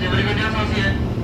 Stasiun berikutnya stasiun Matraman.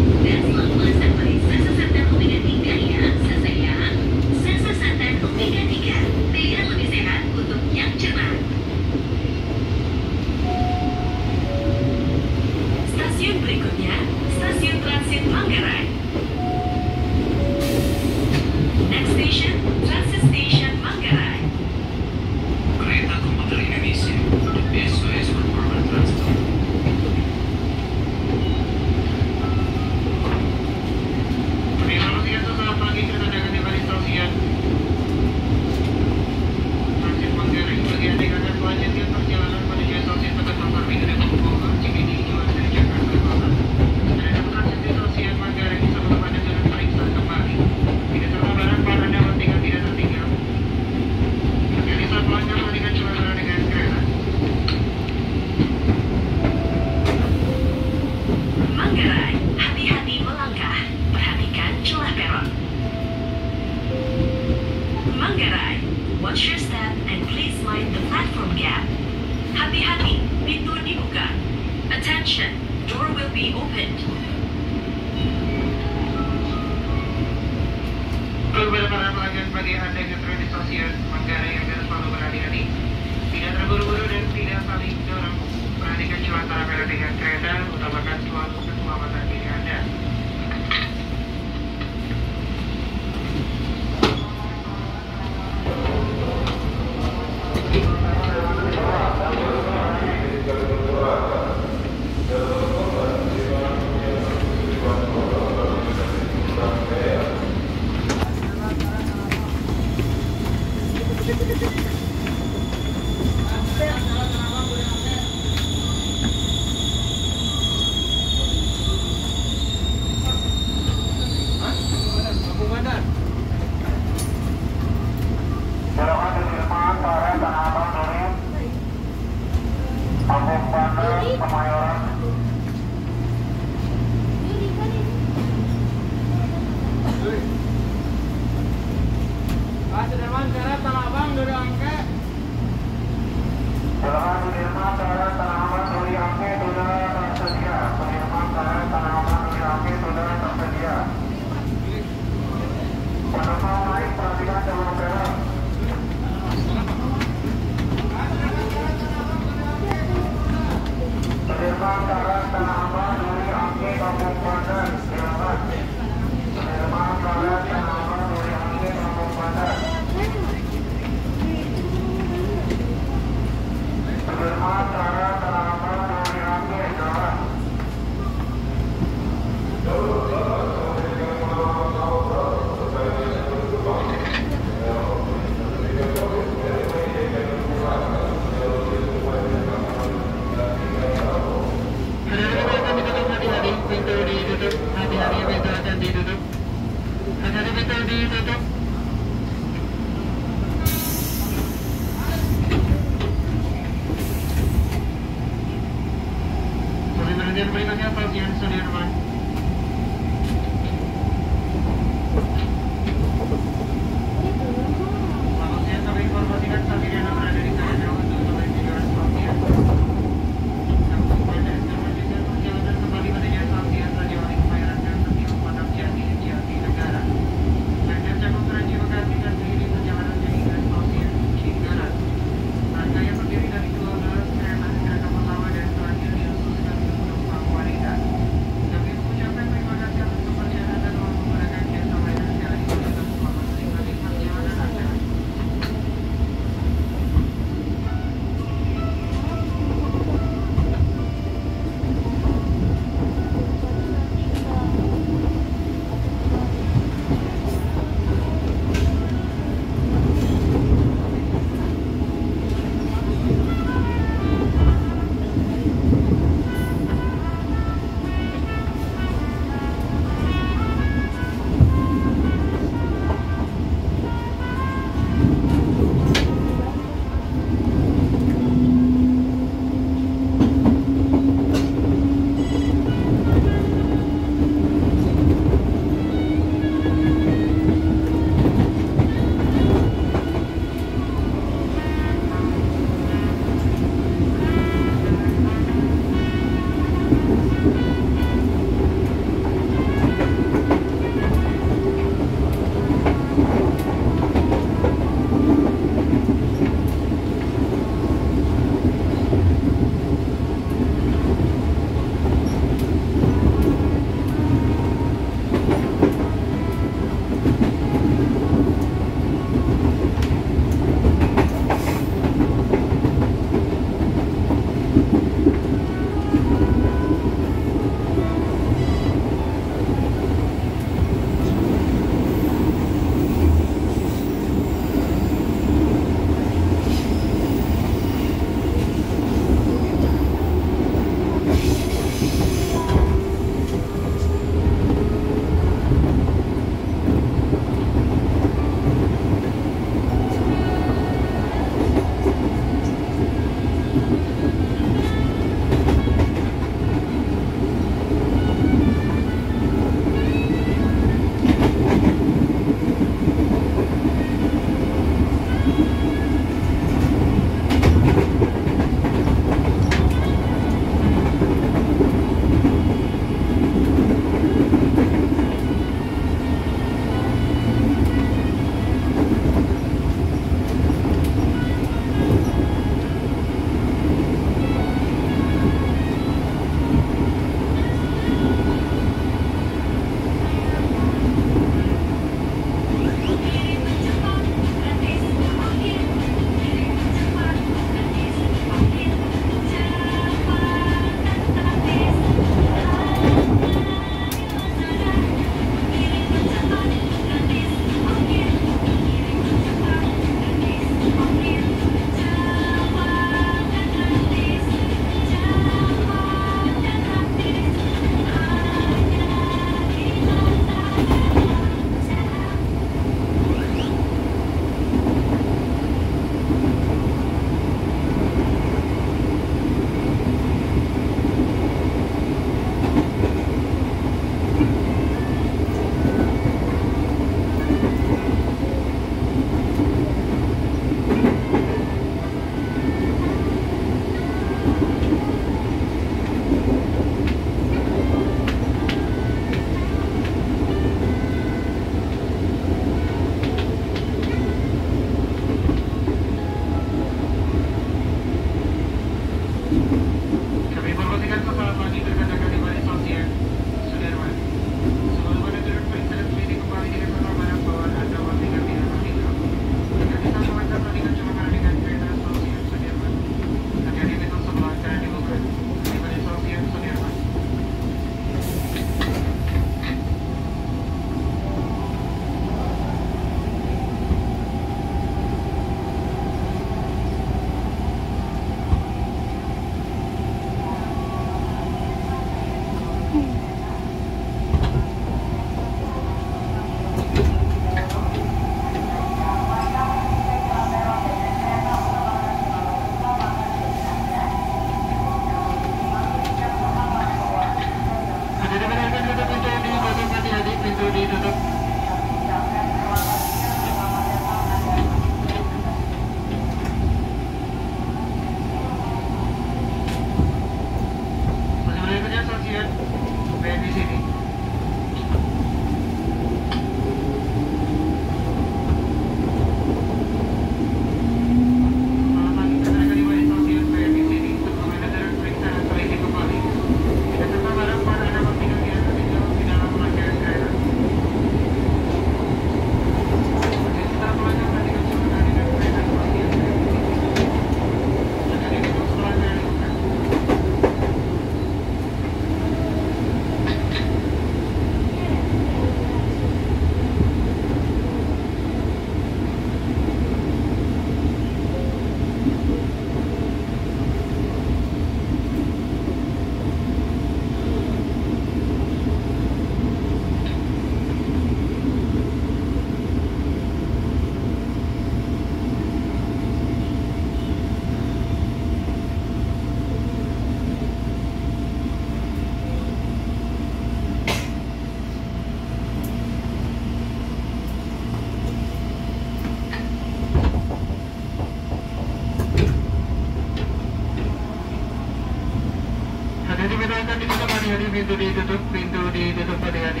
Window, window, window, window, window, window, window, window, window, window, window, window, window, window, window, window, window,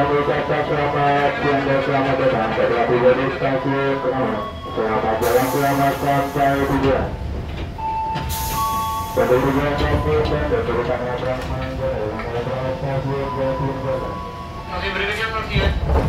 Terima kasih. selamat selamat datang stasiun Selamat selamat. Pada ya. Stasiun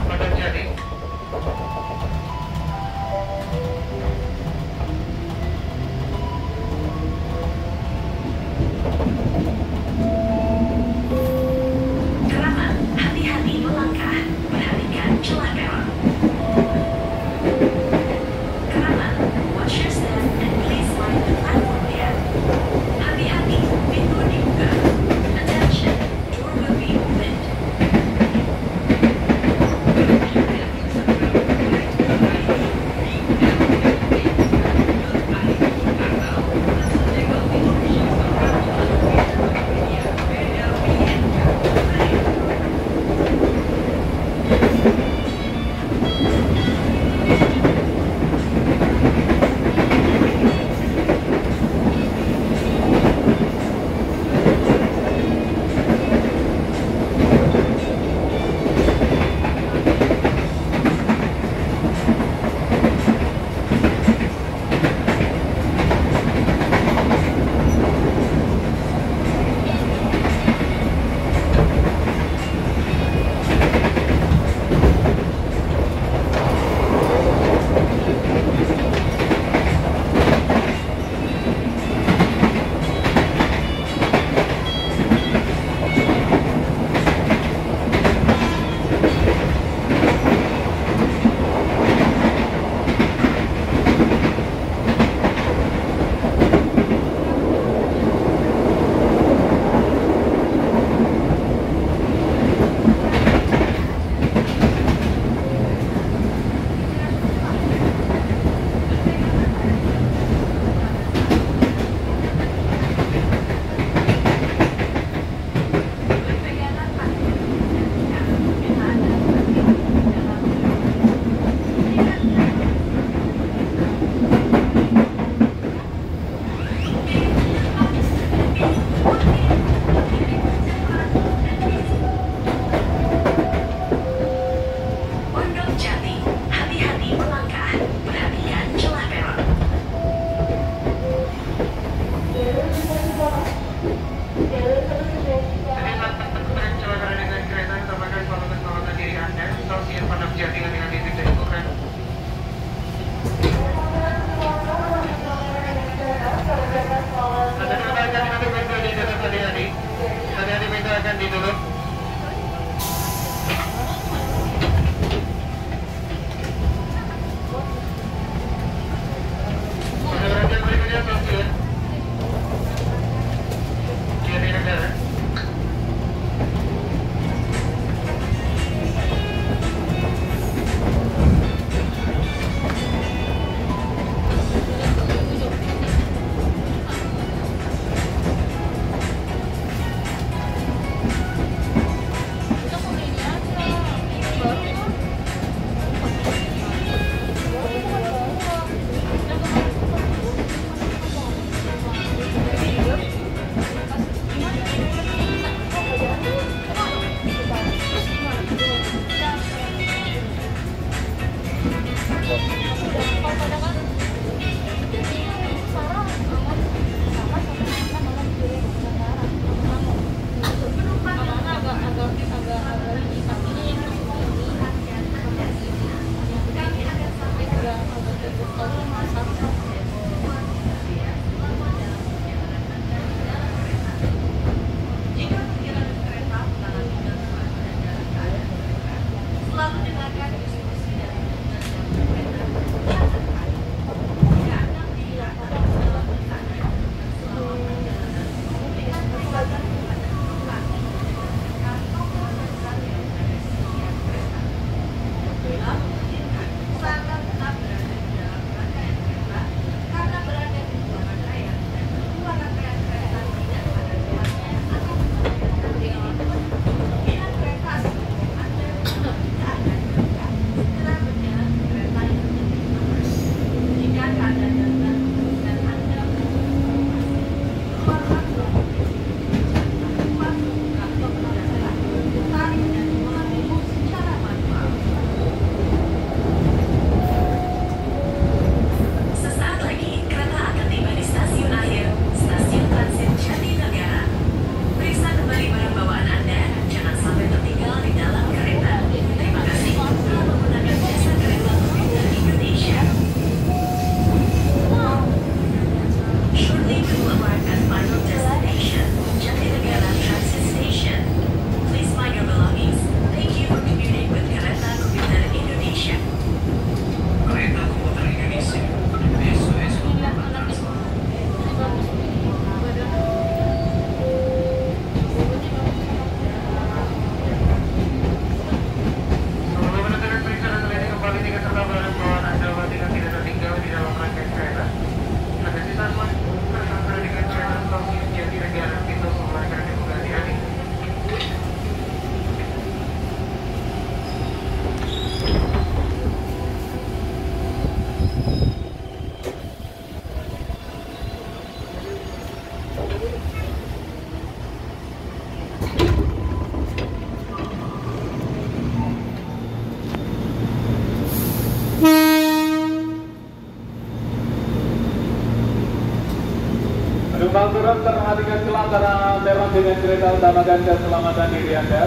Turun perhatikan kelangkaran terang dengan kereta utama dan keselamatan diri Anda.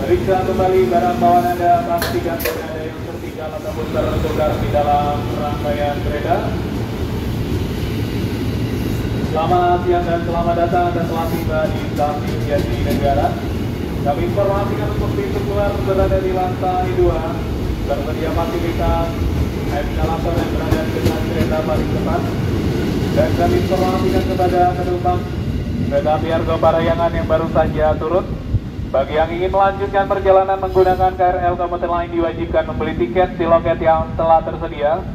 Periksa kembali barang bawaan Anda, pastikan tidak ada yang tertinggal ataupun tertukar di dalam rangkaian kereta. Selamat siang dan selamat datang Anda telah tiba di stasiun Jatinegara. Kami informasikan untuk pintu keluar berada di lantai 2. Tersedia fasilitas eskalator yang berada di dekat kereta paling depan dan kami informasikan kepada penumpang kereta api Argo Parayangan yang baru saja turun. Bagi yang ingin melanjutkan perjalanan menggunakan KRL komuter lain diwajibkan membeli tiket di loket yang telah tersedia.